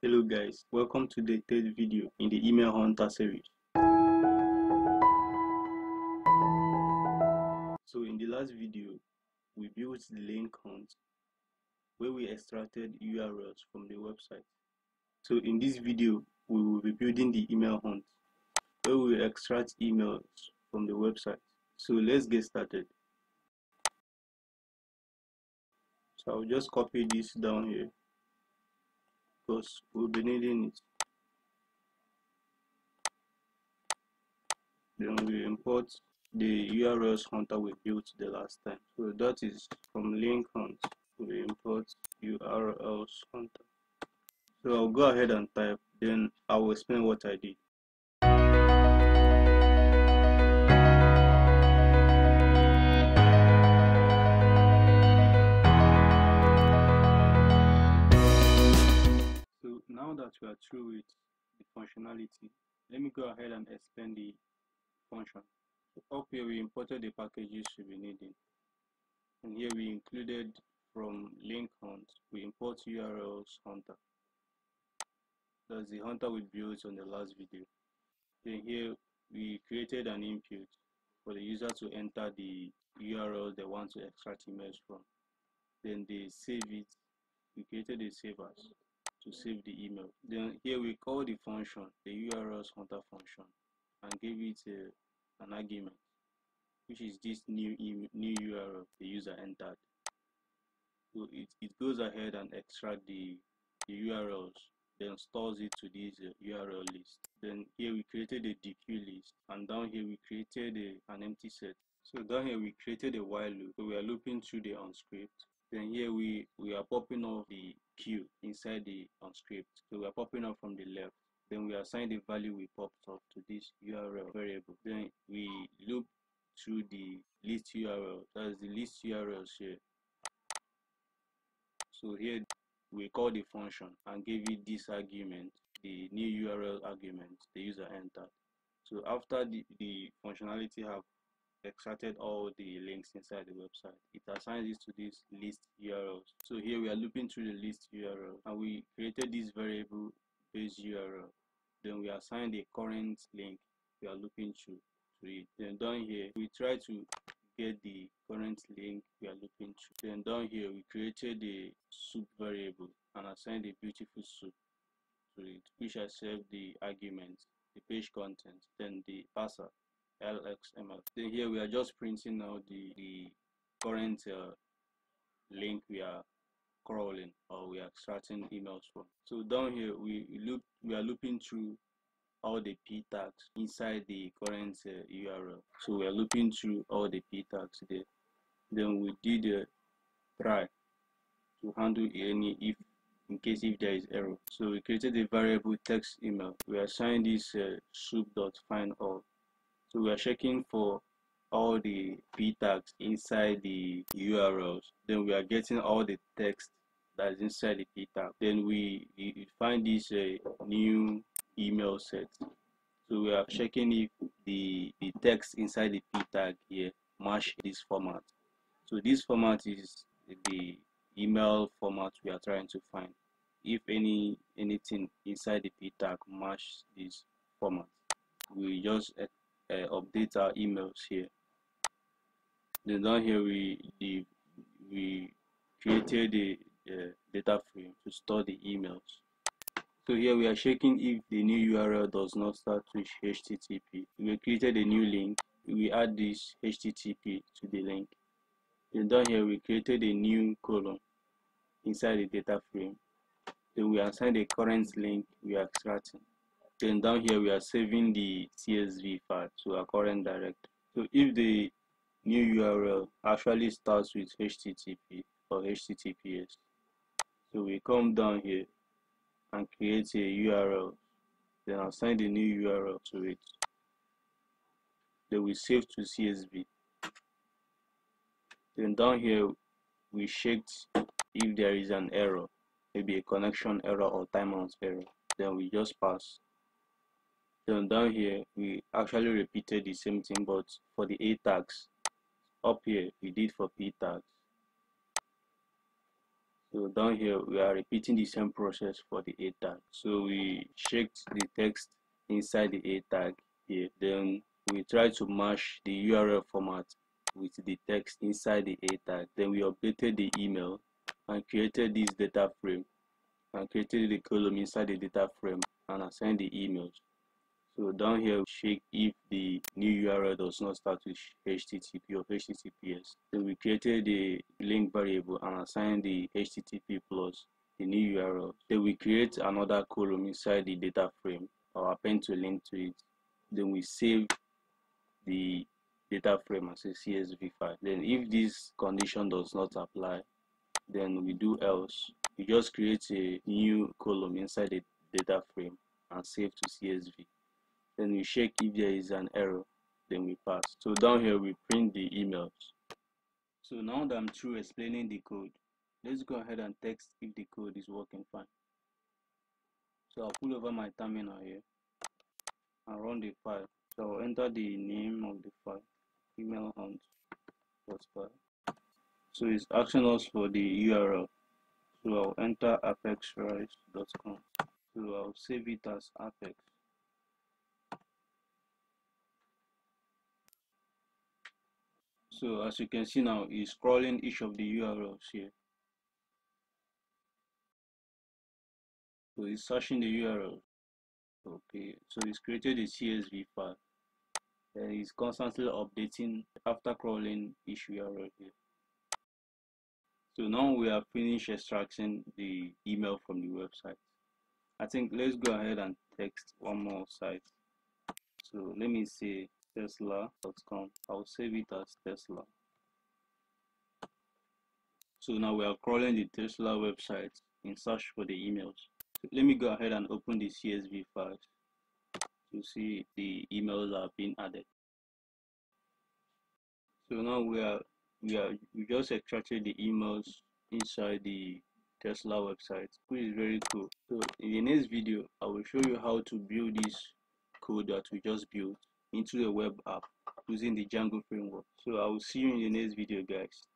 Hello guys, welcome to the third video in the email hunter series. So in the last video, we built the link hunt where we extracted URLs from the website. So in this video, we will be building the email hunt where we extract emails from the website. So let's get started. So I'll just copy this down here because we'll be needing it. Then we import the URLs hunter we built the last time. So that is from link hunt. We import URLs hunter. So I'll go ahead and type, then I will explain what I did. Now that we are through with the functionality, let me go ahead and explain the function. So up here we imported the packages we'll needing. And here we included from link hunt, we import URLs hunter. That's the hunter we built on the last video. Then here we created an input for the user to enter the URL they want to extract emails from. Then they save it. We created a save as to save the email. Then here we call the function the URLs hunter function and give it a, an argument, which is this new email, new URL the user entered. So it, it goes ahead and extract the, the URLs, then stores it to this uh, URL list. Then here we created a deque list, and down here we created a, an empty set. So down here we created a while loop. So we are looping through the unscraped. Then here we we are popping off the queue inside the unscraped. So we are popping off from the left. Then we assign the value we popped up to this URL variable. Then we loop through the list URL. That's the list URLs here. So here we call the function and give it this argument, the new URL argument the user entered. So after the, the functionality have extracted all the links inside the website, it assigns this to this list URLs. So here we are looping through the list URL and we created this variable base URL. Then we assign the current link we are looping through to it. Then down here we try to get the current link we are looking to. Then down here we created the soup variable and assigned the beautiful soup to it, which accept the argument, the page content, then the parser LXML. Then here we are just printing out the, the current uh, link we are crawling or we are extracting emails from. So down here we loop we are looping through all the p tags inside the current uh, URL. So we are looping through all the p tags there. Then we did a try to handle any if in case if there is error. So we created a variable text email. We assigned this uh, soup.find all. So we are checking for all the p tags inside the URLs. Then we are getting all the text that's inside the p tag. Then we, we find this uh, new email set. So we are checking if the, the text inside the p tag here match this format. So this format is the email format we are trying to find. If any anything inside the p tag match this format, we just uh, update our emails here. Then down here we the, we created the uh, data frame to store the emails. So here we are checking if the new URL does not start with HTTP. We created a new link. We add this HTTP to the link. Then down here we created a new column inside the data frame. Then we assign the current link we are extracting. Then down here we are saving the CSV file to our current directory. So if the new URL actually starts with HTTP or HTTPS, so we come down here and create a URL then assign the new URL to it. Then we save to CSV then down here we checked if there is an error maybe a connection error or timeout error. Then we just pass then down here we actually repeated the same thing but for the a tags up here we did for p tags so down here we are repeating the same process for the a tag so we checked the text inside the a tag here. Then we try to match the url format with the text inside the a tag then we updated the email and created this data frame and created the column inside the data frame and assigned the emails so down here, check if the new URL does not start with HTTP or HTTPS. Then we created the link variable and assigned the HTTP plus the new URL. Then we create another column inside the data frame or append to link to it. Then we save the data frame as a CSV file. Then if this condition does not apply, then we do else. We just create a new column inside the data frame and save to CSV then we check if there is an error then we pass. So down here we print the emails. So now that i'm through explaining the code let's go ahead and test if the code is working fine. So i'll pull over my terminal here and run the file. So i'll enter the name of the file email hunt file. So it's asking us for the url so i'll enter apexrise.com so i'll save it as apex so as you can see now it's crawling each of the urls here. So it's searching the url okay so it's created a csv file. And it's constantly updating after crawling each url here. So now we have finished extracting the email from the website. I think let's go ahead and text one more site. So let me say tesla.com i'll save it as tesla. So now we are crawling the tesla website in search for the emails. So let me go ahead and open the csv files to see the emails are being added. So now we are we are we just extracted the emails inside the tesla website which is very cool. So in the next video i will show you how to build this code that we just built into a web app using the Django framework. So I will see you in the next video guys.